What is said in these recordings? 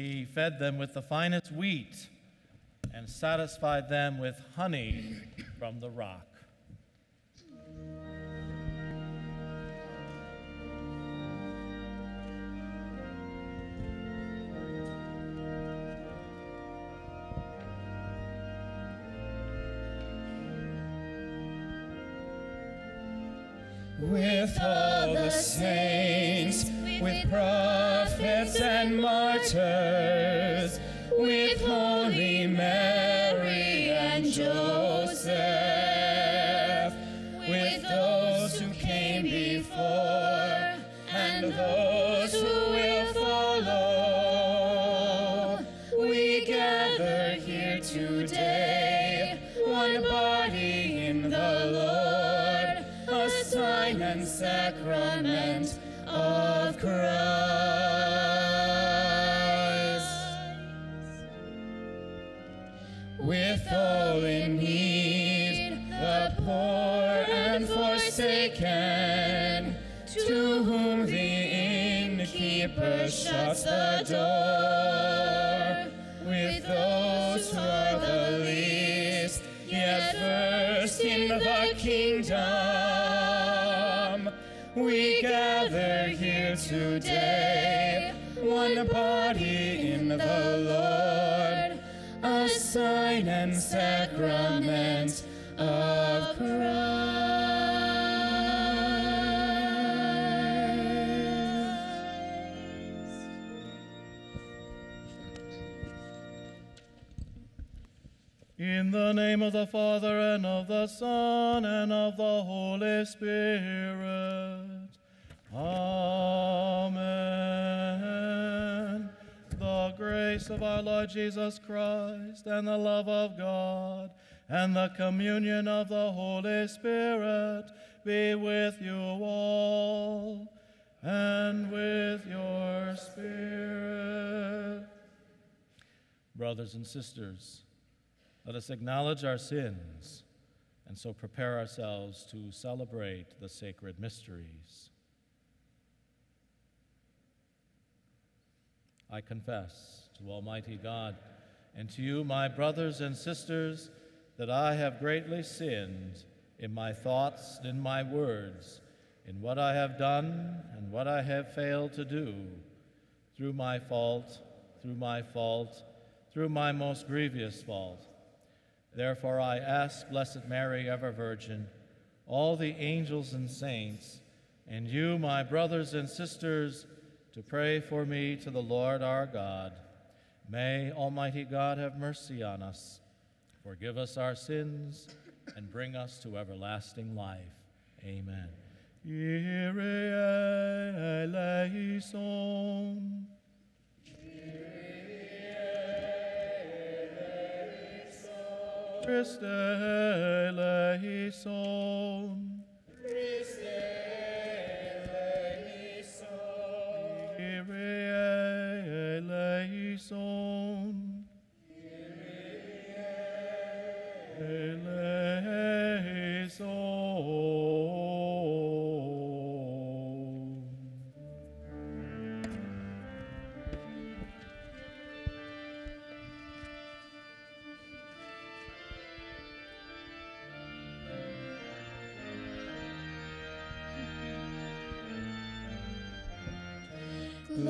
He fed them with the finest wheat and satisfied them with honey from the rock. Kingdom, we gather here today, one body in the Lord, a sign and sacrament In the name of the Father, and of the Son, and of the Holy Spirit. Amen. The grace of our Lord Jesus Christ, and the love of God, and the communion of the Holy Spirit be with you all, and with your spirit. Brothers and sisters, let us acknowledge our sins and so prepare ourselves to celebrate the sacred mysteries. I confess to Almighty God and to you, my brothers and sisters, that I have greatly sinned in my thoughts and in my words, in what I have done and what I have failed to do, through my fault, through my fault, through my most grievous fault. Therefore, I ask Blessed Mary, ever Virgin, all the angels and saints, and you, my brothers and sisters, to pray for me to the Lord our God. May Almighty God have mercy on us, forgive us our sins, and bring us to everlasting life. Amen. Kyrie eleison. Christe eleison. Kyrie eleison. Eleison.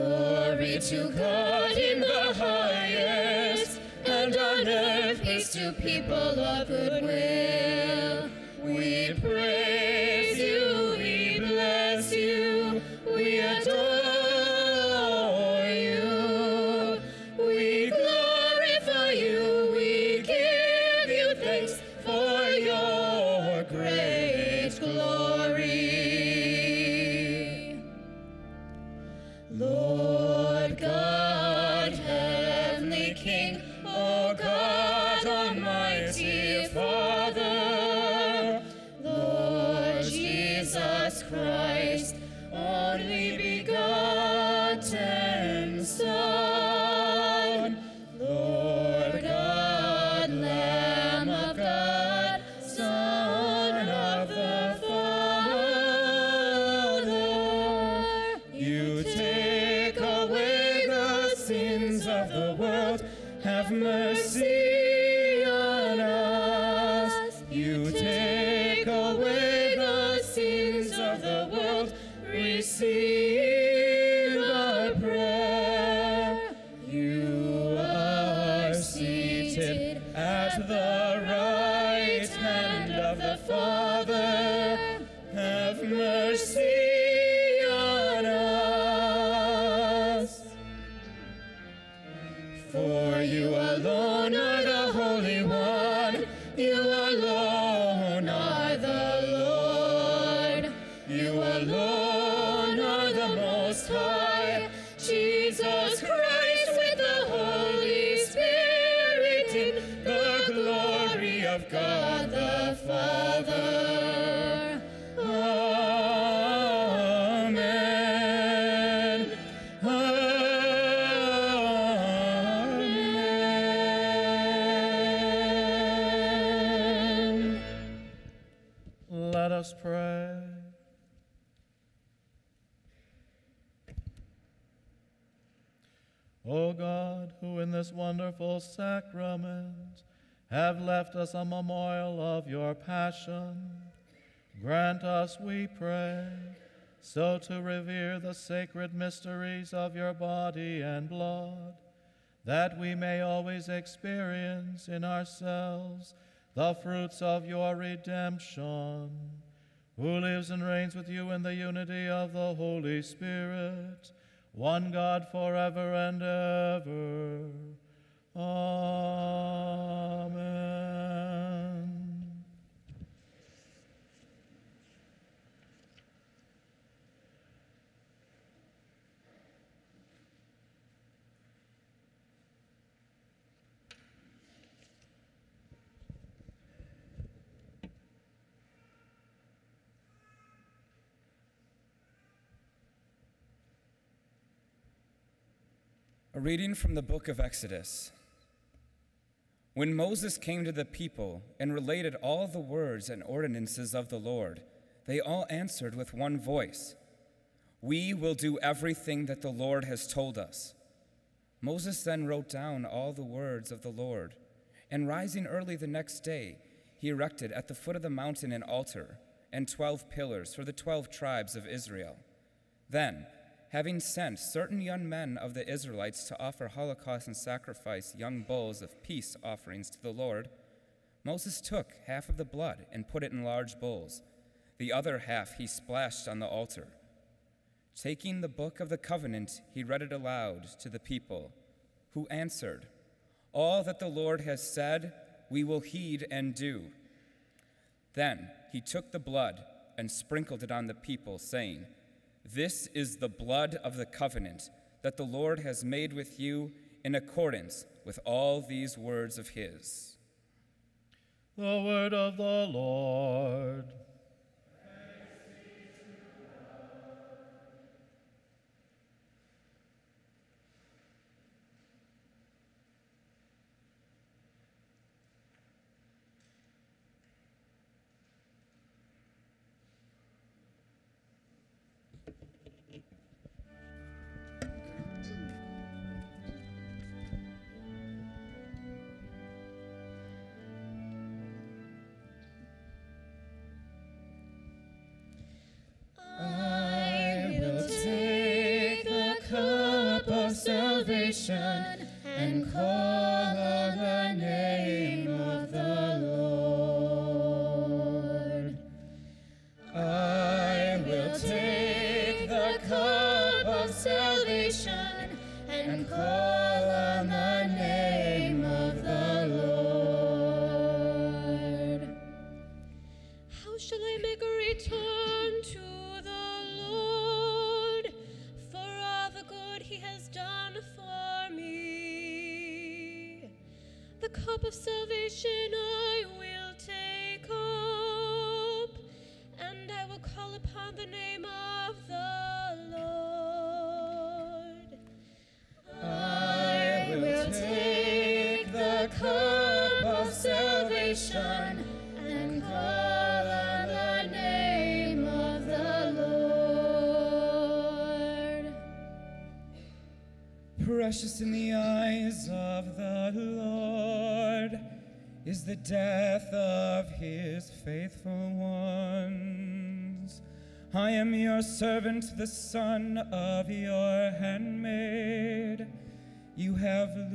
Glory to God in the highest, and on earth peace to people of good wonderful sacrament have left us a memorial of your passion, grant us, we pray, so to revere the sacred mysteries of your body and blood, that we may always experience in ourselves the fruits of your redemption, who lives and reigns with you in the unity of the Holy Spirit, one God forever and ever. Amen. A reading from the book of Exodus. When Moses came to the people and related all the words and ordinances of the Lord, they all answered with one voice We will do everything that the Lord has told us. Moses then wrote down all the words of the Lord, and rising early the next day, he erected at the foot of the mountain an altar and twelve pillars for the twelve tribes of Israel. Then, having sent certain young men of the Israelites to offer holocaust and sacrifice young bulls of peace offerings to the Lord, Moses took half of the blood and put it in large bowls. The other half he splashed on the altar. Taking the book of the covenant, he read it aloud to the people, who answered, All that the Lord has said, we will heed and do. Then he took the blood and sprinkled it on the people, saying, This is the blood of the covenant that the Lord has made with you in accordance with all these words of his. The word of the Lord. And call Precious in the eyes of the Lord is the death of his faithful ones. I am your servant, the son of your handmaid. You have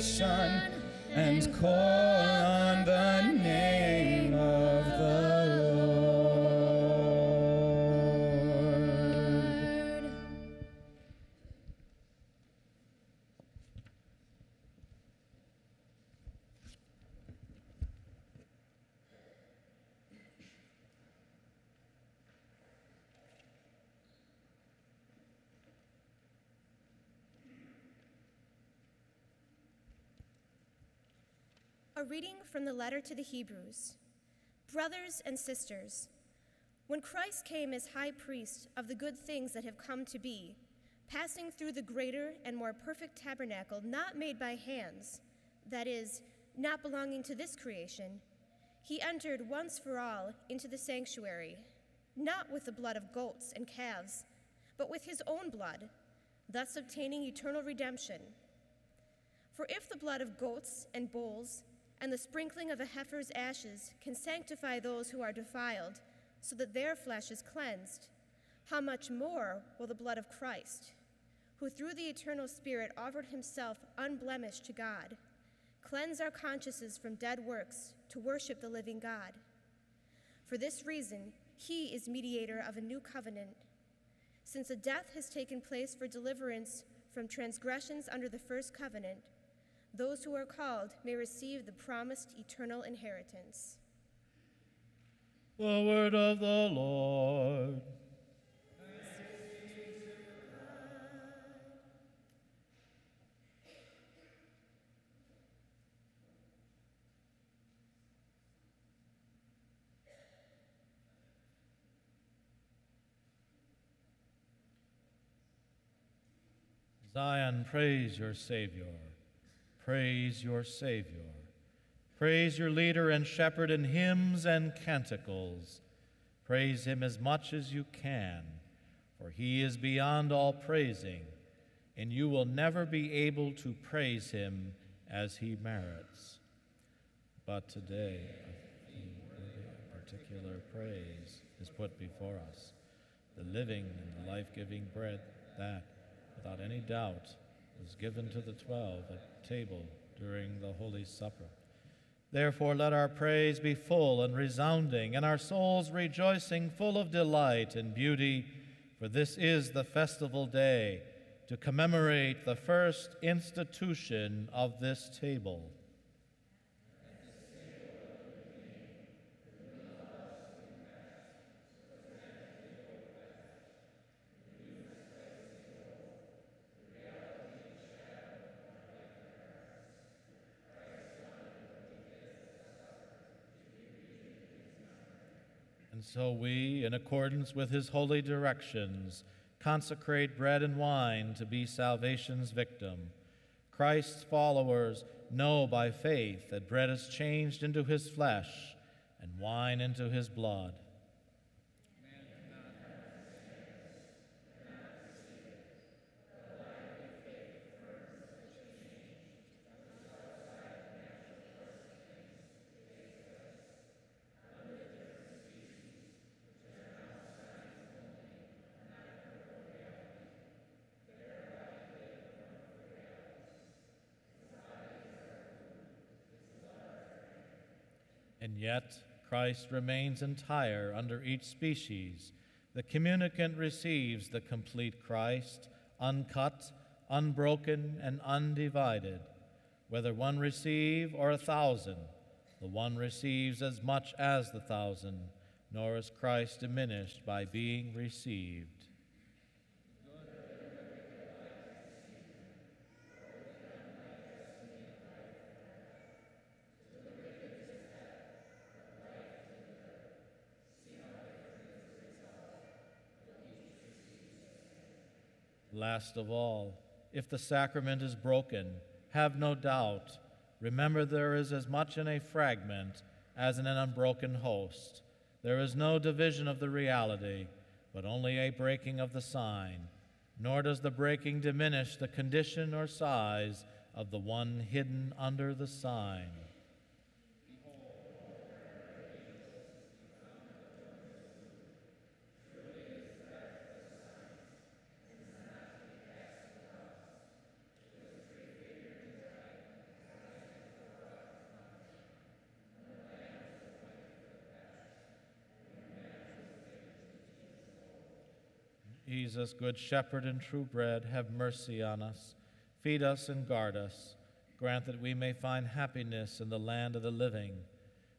salvation and call on the reading from the letter to the Hebrews. Brothers and sisters, when Christ came as high priest of the good things that have come to be, passing through the greater and more perfect tabernacle not made by hands, that is, not belonging to this creation, he entered once for all into the sanctuary, not with the blood of goats and calves, but with his own blood, thus obtaining eternal redemption. For if the blood of goats and bulls and the sprinkling of a heifer's ashes can sanctify those who are defiled, so that their flesh is cleansed, how much more will the blood of Christ, who through the eternal Spirit offered himself unblemished to God, cleanse our consciences from dead works to worship the living God? For this reason, he is mediator of a new covenant. Since a death has taken place for deliverance from transgressions under the first covenant, those who are called may receive the promised eternal inheritance. The word of the Lord. Zion, praise your Savior. Praise your Savior. Praise your leader and shepherd in hymns and canticles. Praise him as much as you can, for he is beyond all praising, and you will never be able to praise him as he merits. But today, a particular praise is put before us the living and the life giving bread that, without any doubt, was given to the twelve at table during the Holy Supper. Therefore, let our praise be full and resounding, and our souls rejoicing full of delight and beauty, for this is the festival day to commemorate the first institution of this table. So we, in accordance with his holy directions, consecrate bread and wine to be salvation's victim. Christ's followers know by faith that bread is changed into his flesh and wine into his blood. And yet, Christ remains entire under each species, the communicant receives the complete Christ, uncut, unbroken, and undivided. Whether one receive or a thousand, the one receives as much as the thousand, nor is Christ diminished by being received. Last of all, if the sacrament is broken, have no doubt. Remember, there is as much in a fragment as in an unbroken host. There is no division of the reality, but only a breaking of the sign. Nor does the breaking diminish the condition or size of the one hidden under the sign. Jesus, Good Shepherd and true bread, have mercy on us. Feed us and guard us. Grant that we may find happiness in the land of the living.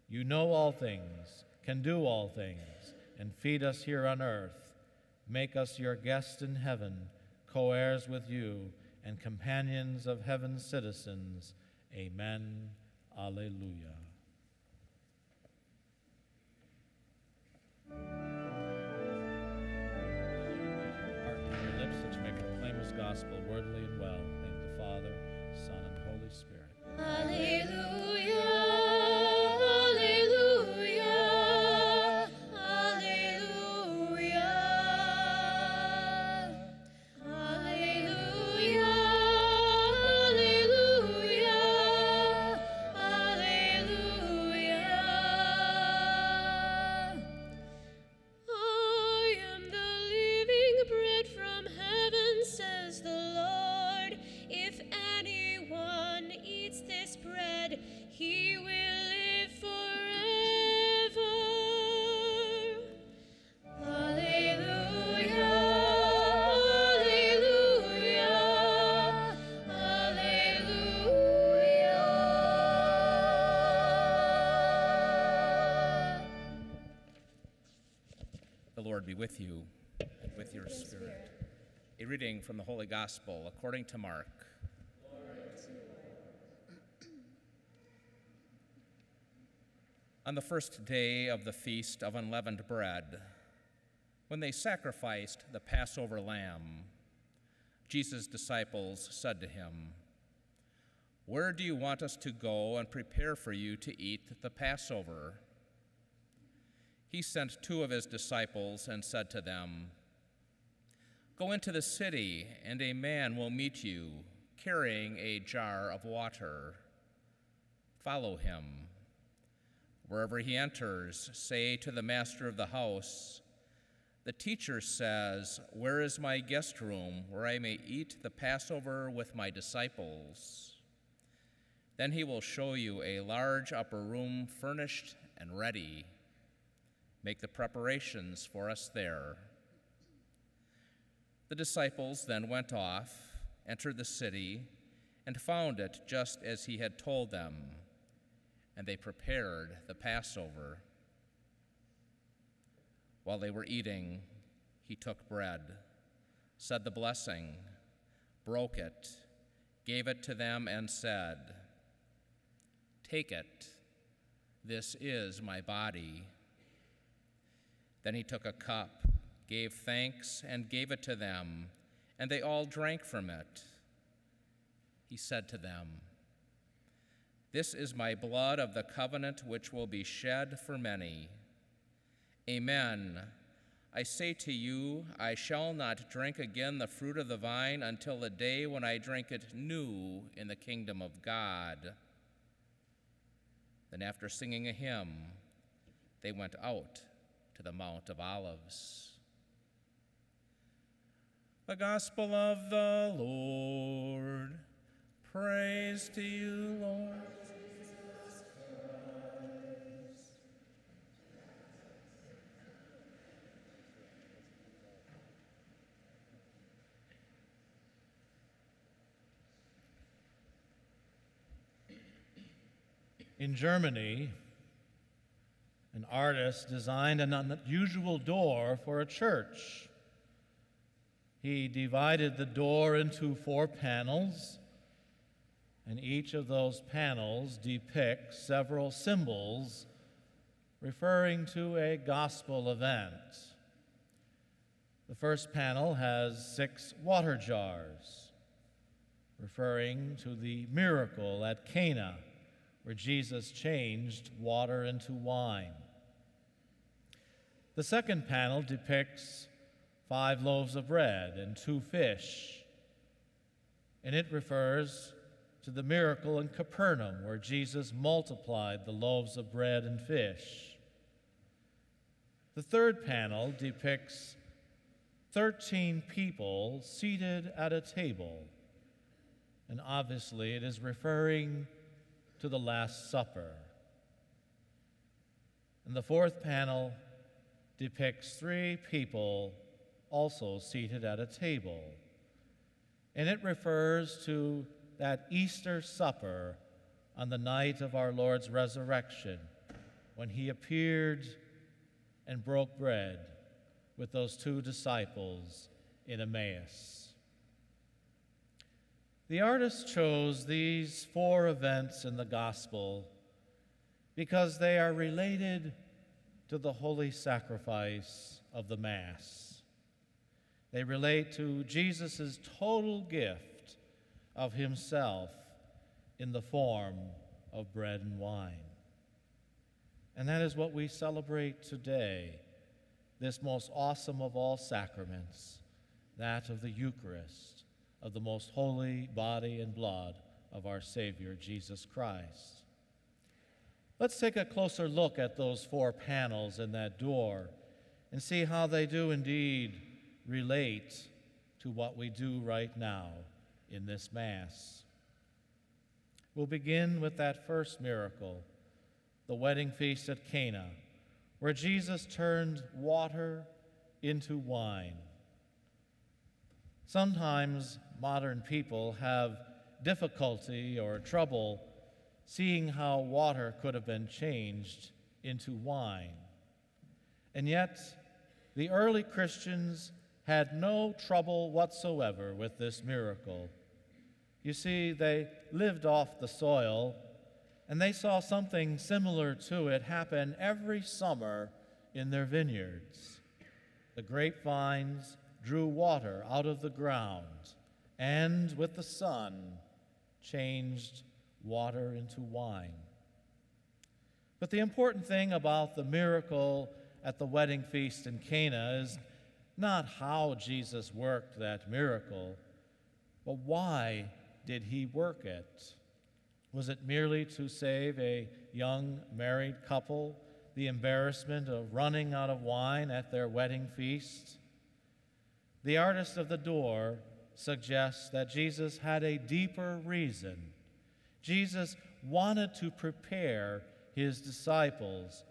You know all things, can do all things, and feed us here on earth. Make us your guests in heaven, co heirs with you, and companions of heaven's citizens. Amen. Alleluia. Gospel worthily and well. Name the Father, Son, and Holy Spirit. Alleluia, Lord be with you and with your spirit. A reading from the Holy Gospel according to Mark. On the first day of the feast of unleavened bread, when they sacrificed the Passover lamb, Jesus' disciples said to him, Where do you want us to go and prepare for you to eat the Passover? He sent two of his disciples and said to them, Go into the city, and a man will meet you carrying a jar of water. Follow him. Wherever he enters, say to the master of the house, The teacher says, Where is my guest room where I may eat the Passover with my disciples? Then he will show you a large upper room furnished and ready. Make the preparations for us there. The disciples then went off, entered the city, and found it just as he had told them, and they prepared the Passover. While they were eating, he took bread, said the blessing, broke it, gave it to them, and said, Take it, this is my body. Then he took a cup, gave thanks, and gave it to them, and they all drank from it. He said to them, This is my blood of the covenant which will be shed for many. Amen. I say to you, I shall not drink again the fruit of the vine until the day when I drink it new in the kingdom of God. Then, after singing a hymn, they went out to the Mount of Olives. The Gospel of the Lord. Praise to you, Lord. In Germany, artist designed an unusual door for a church. He divided the door into four panels, and each of those panels depicts several symbols referring to a gospel event. The first panel has six water jars, referring to the miracle at Cana, where Jesus changed water into wine. The second panel depicts five loaves of bread and two fish, and it refers to the miracle in Capernaum where Jesus multiplied the loaves of bread and fish. The third panel depicts 13 people seated at a table, and obviously it is referring to the Last Supper. And the fourth panel depicts three people also seated at a table. And it refers to that Easter supper on the night of our Lord's resurrection when he appeared and broke bread with those two disciples in Emmaus. The artist chose these four events in the gospel because they are related to the holy sacrifice of the Mass. They relate to Jesus' total gift of himself in the form of bread and wine. And that is what we celebrate today, this most awesome of all sacraments, that of the Eucharist, of the most holy body and blood of our Savior Jesus Christ. Let's take a closer look at those four panels in that door and see how they do indeed relate to what we do right now in this Mass. We'll begin with that first miracle, the wedding feast at Cana, where Jesus turned water into wine. Sometimes modern people have difficulty or trouble seeing how water could have been changed into wine. And yet, the early Christians had no trouble whatsoever with this miracle. You see, they lived off the soil, and they saw something similar to it happen every summer in their vineyards. The grapevines drew water out of the ground, and with the sun, changed water into wine. But the important thing about the miracle at the wedding feast in Cana is not how Jesus worked that miracle, but why did he work it? Was it merely to save a young married couple the embarrassment of running out of wine at their wedding feast? The artist of the door suggests that Jesus had a deeper reason Jesus wanted to prepare his disciples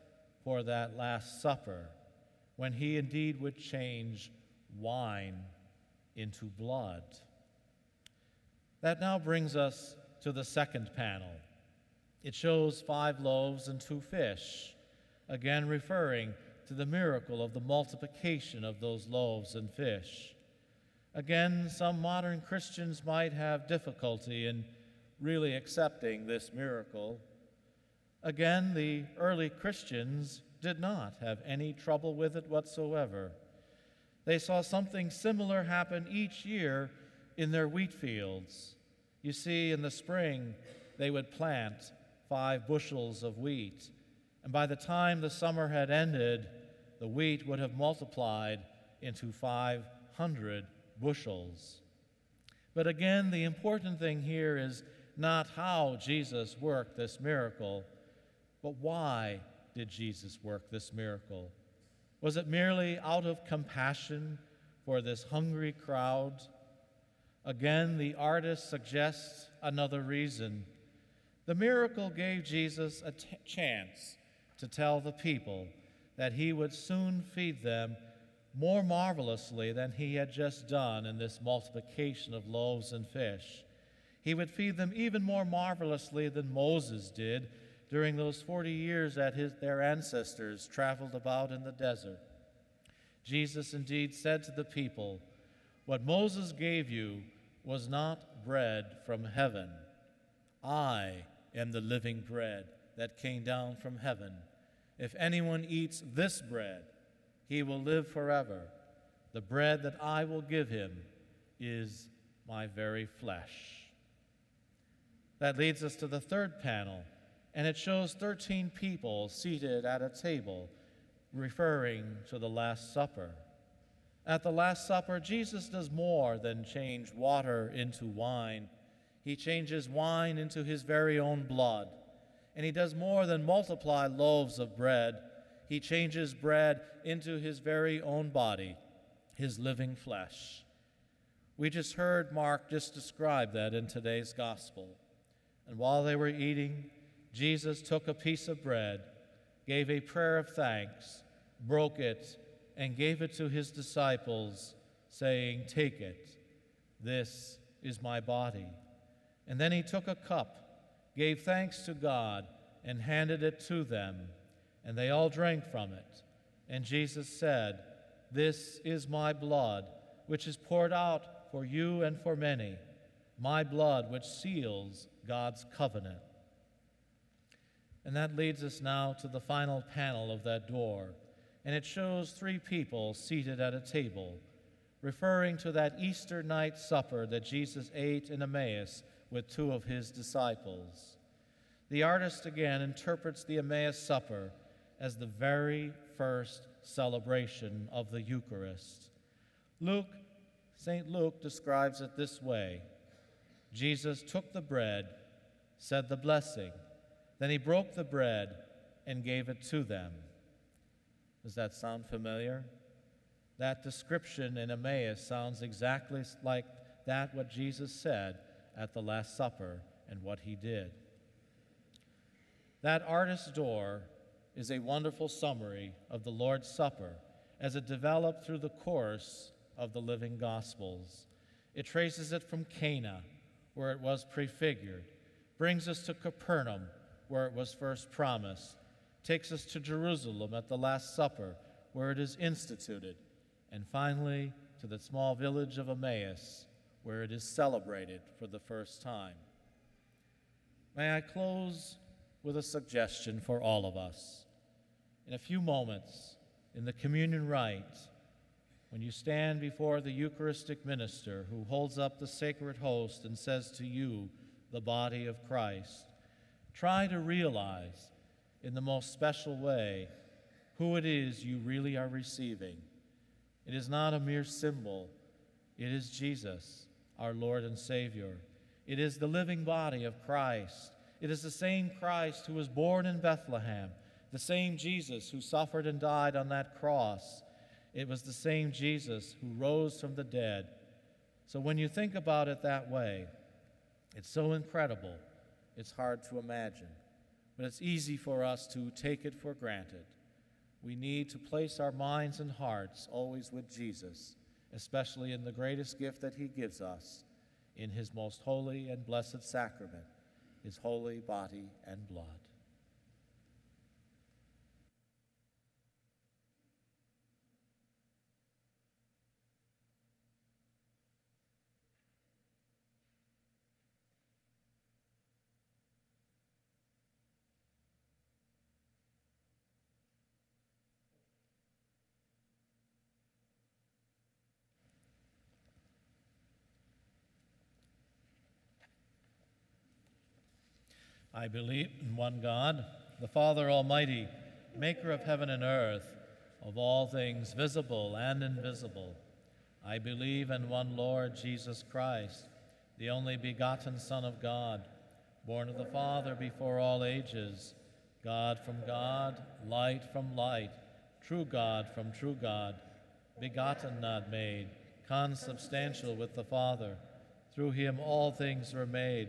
for that Last Supper when he indeed would change wine into blood. That now brings us to the second panel. It shows five loaves and two fish, again referring to the miracle of the multiplication of those loaves and fish. Again, some modern Christians might have difficulty in really accepting this miracle. Again, the early Christians did not have any trouble with it whatsoever. They saw something similar happen each year in their wheat fields. You see, in the spring, they would plant five bushels of wheat, and by the time the summer had ended, the wheat would have multiplied into 500 bushels. But again, the important thing here is not how Jesus worked this miracle, but why did Jesus work this miracle? Was it merely out of compassion for this hungry crowd? Again, the artist suggests another reason. The miracle gave Jesus a chance to tell the people that he would soon feed them more marvelously than he had just done in this multiplication of loaves and fish. He would feed them even more marvelously than Moses did, during those 40 years that his, their ancestors traveled about in the desert. Jesus indeed said to the people, What Moses gave you was not bread from heaven. I am the living bread that came down from heaven. If anyone eats this bread, he will live forever. The bread that I will give him is my very flesh. That leads us to the third panel, and it shows 13 people seated at a table, referring to the Last Supper. At the Last Supper, Jesus does more than change water into wine. He changes wine into his very own blood. And he does more than multiply loaves of bread. He changes bread into his very own body, his living flesh. We just heard Mark just describe that in today's gospel. And while they were eating, Jesus took a piece of bread, gave a prayer of thanks, broke it, and gave it to his disciples, saying, Take it, this is my body. And then he took a cup, gave thanks to God, and handed it to them, and they all drank from it. And Jesus said, This is my blood, which is poured out for you and for many, my blood which seals God's covenant. And that leads us now to the final panel of that door, and it shows three people seated at a table, referring to that Easter night supper that Jesus ate in Emmaus with two of his disciples. The artist again interprets the Emmaus supper as the very first celebration of the Eucharist. Luke, St. Luke describes it this way Jesus took the bread said the blessing. Then he broke the bread and gave it to them. Does that sound familiar? That description in Emmaus sounds exactly like that what Jesus said at the Last Supper and what he did. That artist's door is a wonderful summary of the Lord's Supper as it developed through the course of the living Gospels. It traces it from Cana, where it was prefigured, brings us to Capernaum, where it was first promised, takes us to Jerusalem at the Last Supper, where it is instituted, and finally to the small village of Emmaus, where it is celebrated for the first time. May I close with a suggestion for all of us. In a few moments, in the communion rite, when you stand before the Eucharistic minister who holds up the sacred host and says to you, the body of Christ. Try to realize in the most special way who it is you really are receiving. It is not a mere symbol, it is Jesus, our Lord and Savior. It is the living body of Christ. It is the same Christ who was born in Bethlehem, the same Jesus who suffered and died on that cross. It was the same Jesus who rose from the dead. So when you think about it that way, it's so incredible, it's hard to imagine. But it's easy for us to take it for granted. We need to place our minds and hearts always with Jesus, especially in the greatest gift that he gives us, in his most holy and blessed sacrament, his holy body and blood. I believe in one God, the Father Almighty, maker of heaven and earth, of all things visible and invisible. I believe in one Lord Jesus Christ, the only begotten Son of God, born of the Father before all ages, God from God, light from light, true God from true God, begotten, not made, consubstantial with the Father. Through him all things were made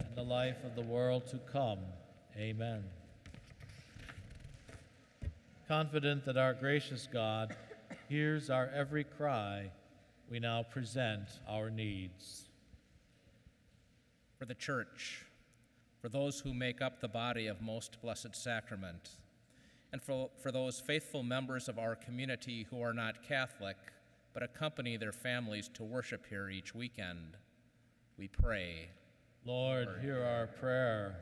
and the life of the world to come. Amen. Confident that our gracious God hears our every cry, we now present our needs. For the Church, for those who make up the body of Most Blessed Sacrament, and for, for those faithful members of our community who are not Catholic but accompany their families to worship here each weekend, we pray. Lord, hear our prayer.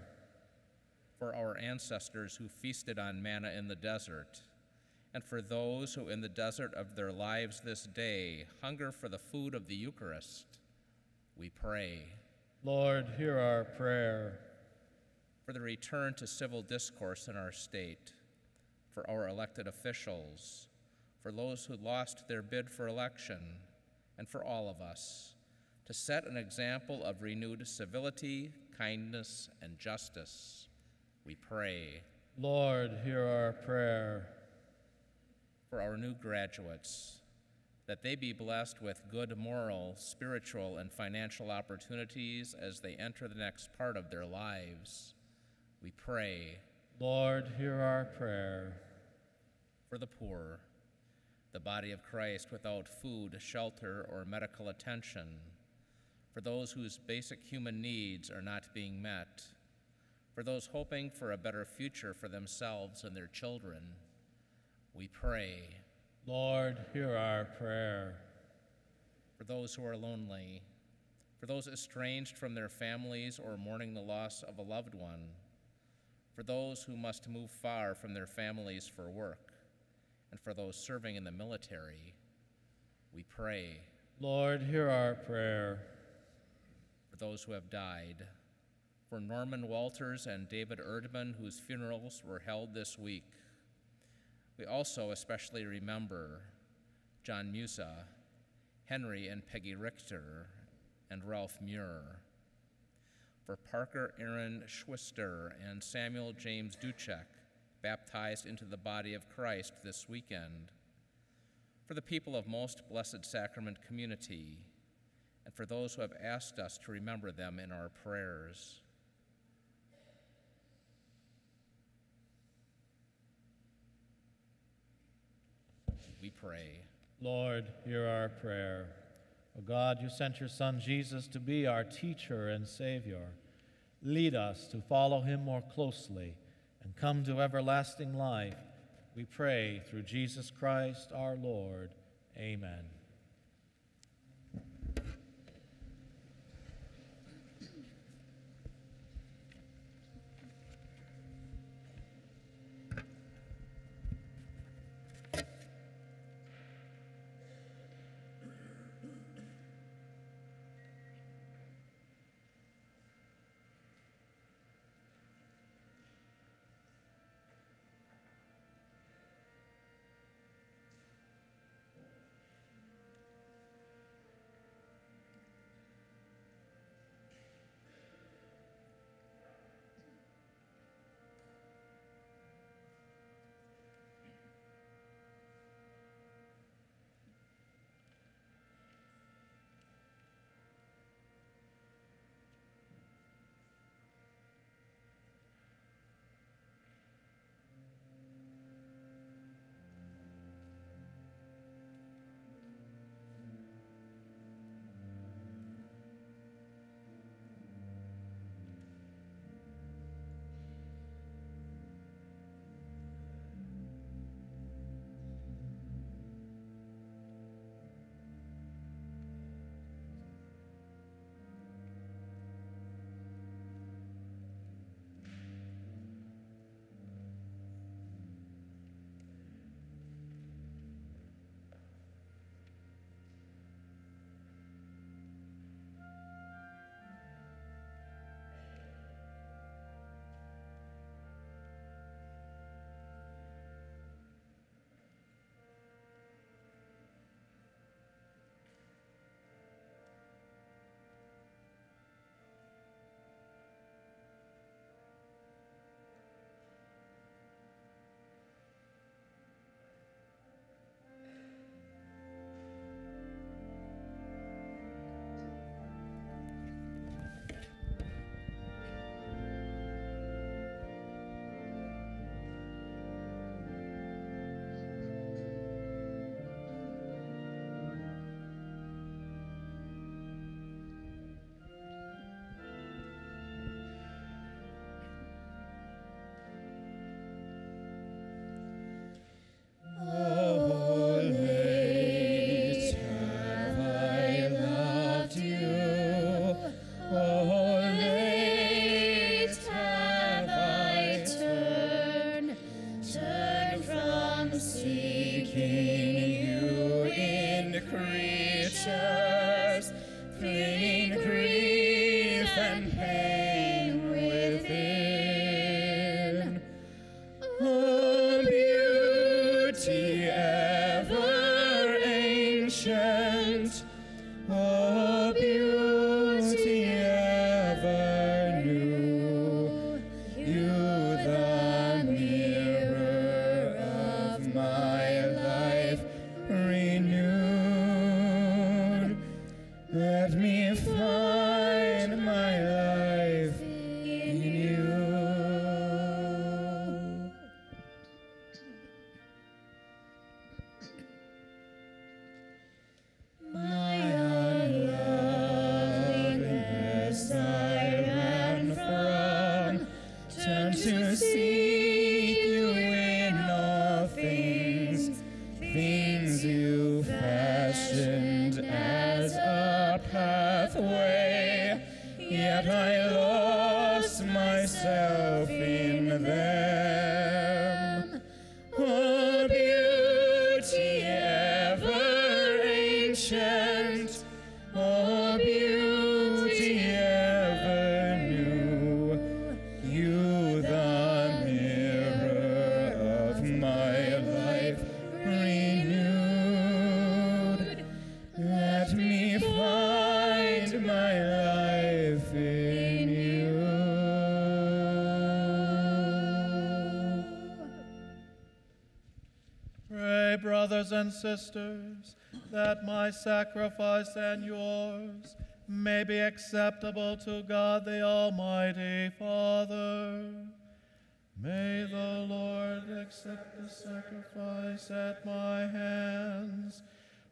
For our ancestors who feasted on manna in the desert, and for those who in the desert of their lives this day hunger for the food of the Eucharist, we pray. Lord, hear our prayer. For the return to civil discourse in our state, for our elected officials, for those who lost their bid for election, and for all of us, to set an example of renewed civility, kindness, and justice, we pray. Lord, hear our prayer. For our new graduates, that they be blessed with good moral, spiritual, and financial opportunities as they enter the next part of their lives, we pray. Lord, hear our prayer. For the poor, the body of Christ without food, shelter, or medical attention, for those whose basic human needs are not being met, for those hoping for a better future for themselves and their children, we pray. Lord, hear our prayer. For those who are lonely, for those estranged from their families or mourning the loss of a loved one, for those who must move far from their families for work, and for those serving in the military, we pray. Lord, hear our prayer. For those who have died, for Norman Walters and David Erdman, whose funerals were held this week. We also especially remember John Musa, Henry and Peggy Richter, and Ralph Muir. For Parker Aaron Schwister and Samuel James Duchek, baptized into the body of Christ this weekend. For the people of Most Blessed Sacrament community, for those who have asked us to remember them in our prayers. We pray. Lord, hear our prayer. O God, you sent your Son Jesus to be our teacher and Savior. Lead us to follow him more closely and come to everlasting life. We pray through Jesus Christ our Lord. Amen. As a pathway, yet I lost myself in them. Sisters, that my sacrifice and yours may be acceptable to God the Almighty Father. May the Lord accept the sacrifice at my hands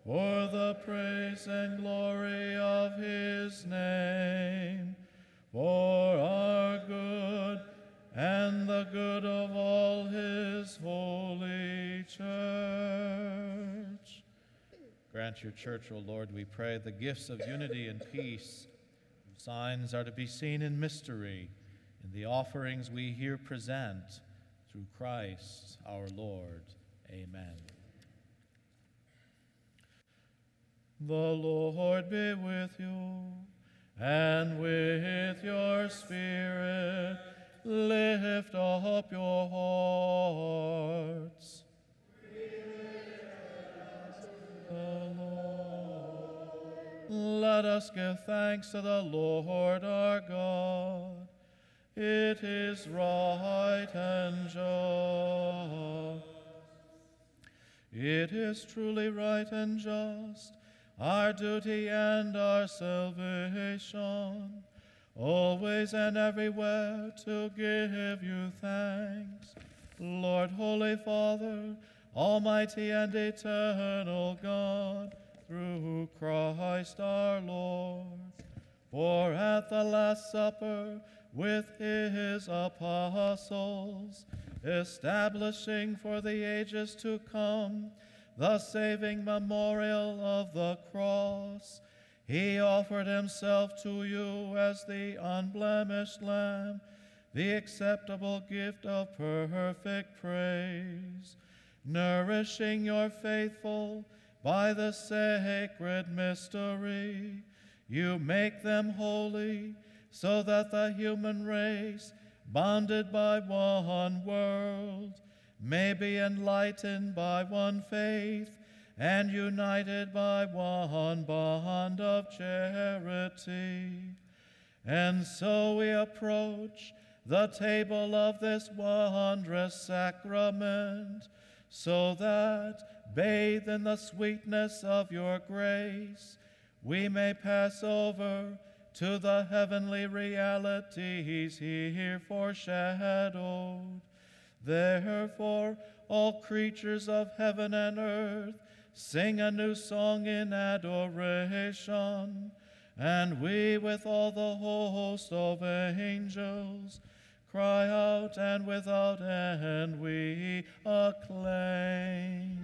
for the praise and glory of his name, for our good and the good of all his holy church. Grant your church, O Lord, we pray, the gifts of unity and peace, signs are to be seen in mystery in the offerings we here present through Christ our Lord. Amen. The Lord be with you, and with your spirit. Lift up your hearts. Let us give thanks to the Lord our God. It is right and just. It is truly right and just, our duty and our salvation, always and everywhere to give you thanks. Lord, Holy Father, Almighty and eternal God, through Christ our Lord. For at the Last Supper, with his apostles, establishing for the ages to come the saving memorial of the cross, he offered himself to you as the unblemished Lamb, the acceptable gift of perfect praise, nourishing your faithful by the sacred mystery. You make them holy so that the human race, bonded by one world, may be enlightened by one faith and united by one bond of charity. And so we approach the table of this wondrous sacrament, so that, bathed in the sweetness of your grace, we may pass over to the heavenly realities here foreshadowed. Therefore, all creatures of heaven and earth sing a new song in adoration, and we with all the host of angels cry out, and without end we acclaim.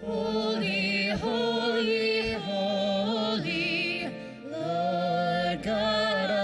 Holy, holy, holy, Lord God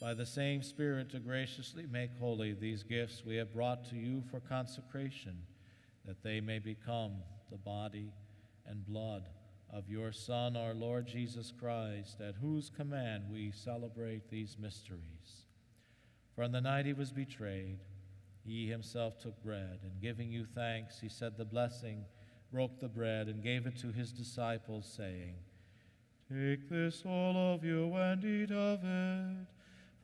by the same Spirit, to graciously make holy these gifts we have brought to you for consecration, that they may become the body and blood of your Son, our Lord Jesus Christ, at whose command we celebrate these mysteries. For on the night he was betrayed, he himself took bread, and giving you thanks, he said the blessing, broke the bread, and gave it to his disciples, saying, Take this, all of you, and eat of it,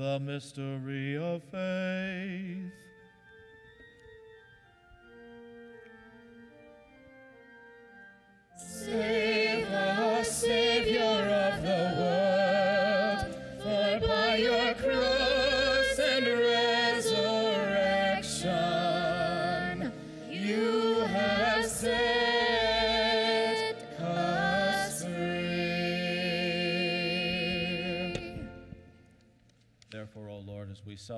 The mystery of faith. Save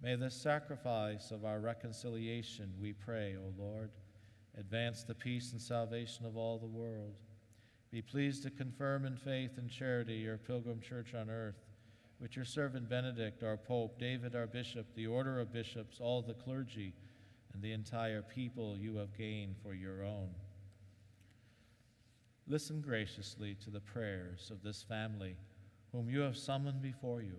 May the sacrifice of our reconciliation, we pray, O Lord, advance the peace and salvation of all the world. Be pleased to confirm in faith and charity your pilgrim church on earth, which your servant Benedict, our Pope, David, our Bishop, the order of bishops, all the clergy, and the entire people you have gained for your own. Listen graciously to the prayers of this family, whom you have summoned before you.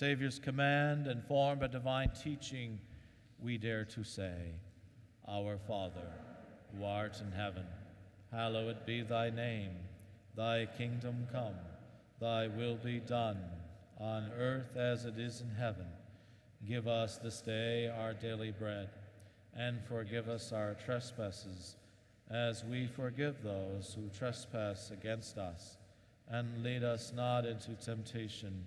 Savior's command and formed by divine teaching, we dare to say, Our Father, who art in heaven, hallowed be thy name. Thy kingdom come, thy will be done, on earth as it is in heaven. Give us this day our daily bread, and forgive us our trespasses, as we forgive those who trespass against us. And lead us not into temptation,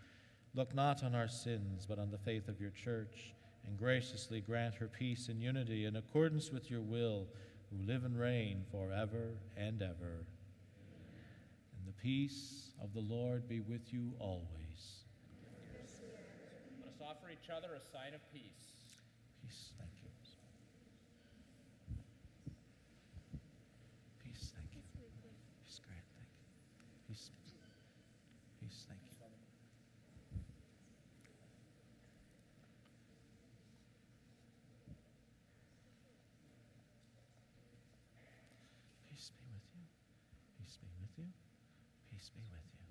look not on our sins, but on the faith of your church, and graciously grant her peace and unity in accordance with your will, who live and reign forever and ever. And the peace of the Lord be with you always. Let us offer each other a sign of peace. Peace, thank you. Peace, thank you. Peace, grant, thank you. Peace, peace, thank you. Peace be with you. Peace be with you. Peace be with you.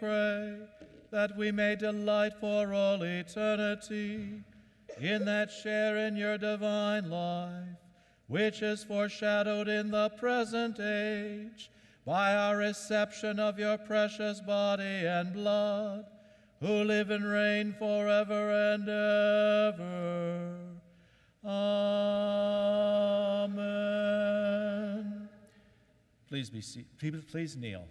Pray, that we may delight for all eternity in that share in your divine life, which is foreshadowed in the present age by our reception of your precious body and blood, who live and reign forever and ever. Amen. Please be seated. Please, kneel.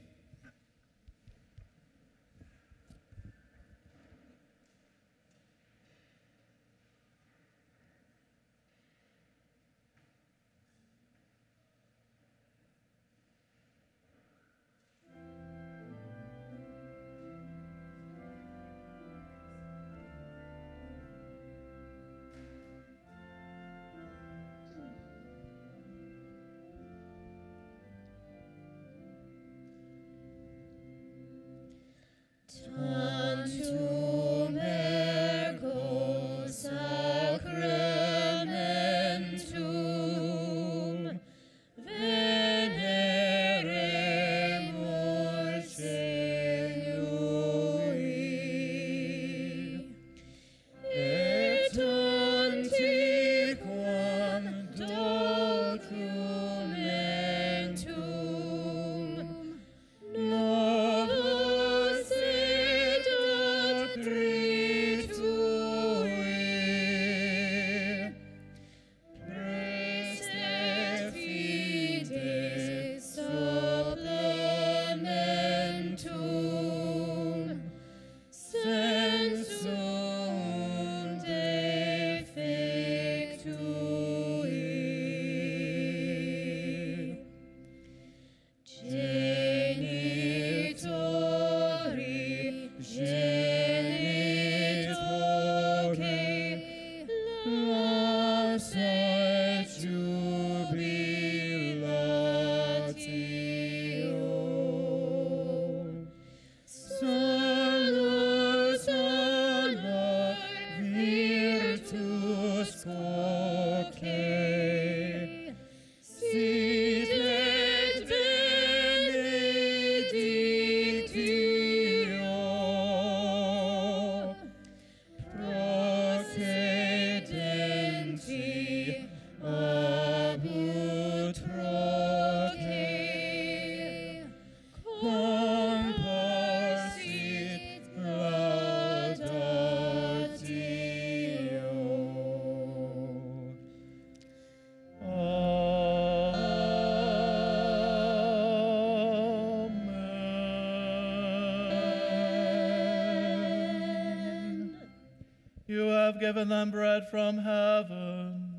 Given them bread from heaven,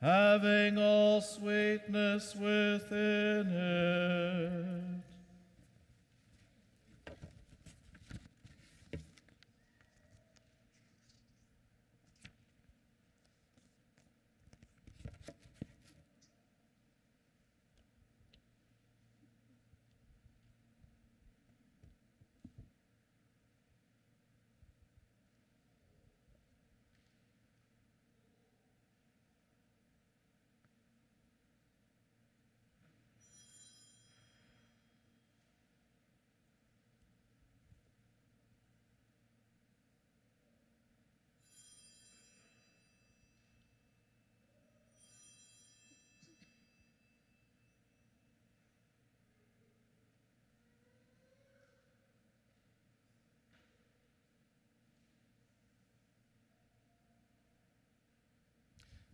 having all sweetness within it.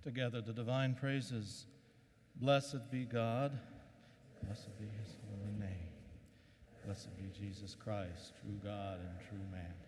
Together, the divine praises. Blessed be God, blessed be his holy name, blessed be Jesus Christ, true God and true man.